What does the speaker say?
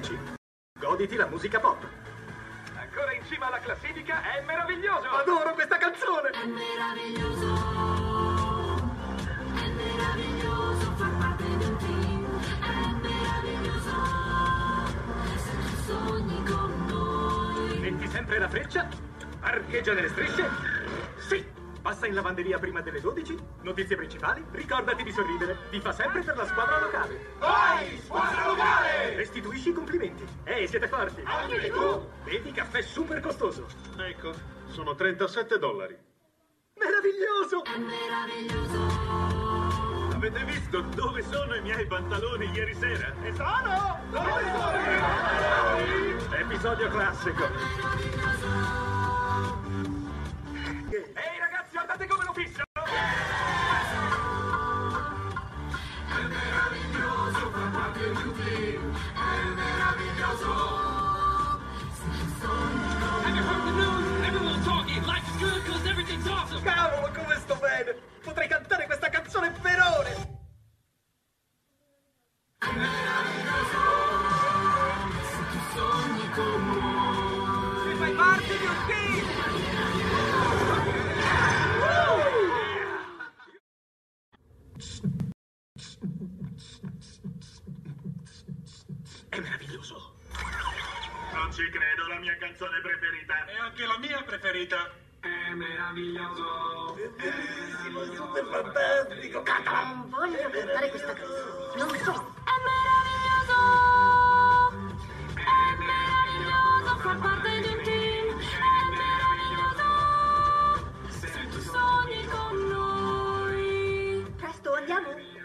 10. Goditi la musica pop. Ancora in cima alla classifica è meraviglioso! Adoro questa canzone! È meraviglioso, è meraviglioso far parte di un team, è meraviglioso se tu sogni con noi. Metti sempre la freccia? Parcheggia nelle strisce? Sì! Passa in lavanderia prima delle 12? Notizie principali? Ricordati di sorridere. Ti fa sempre per la squadra locale. Vai, squadra locale! I complimenti. Ehi, siete forti. Anche tu! Bevi caffè super costoso. Ecco, sono 37 dollari. Meraviglioso! È meraviglioso, Avete visto dove sono i miei pantaloni ieri sera? E sono! Dove sono? Episodio classico. Ehi ragazzi, guardate come lo fisso! Have you heard the Cavolo, come sto bene! Potrei cantare questa canzone per ore! Se fai parte di un team! È meraviglioso! Non ci credo, la mia canzone preferita. E anche la mia preferita. È meraviglioso. È bellissimo, è fantastico. Canta, non voglio cantare questa canzone. Non so. È meraviglioso. È meraviglioso far parte di un team. È meraviglioso. Se tu sogni con noi. Presto, andiamo.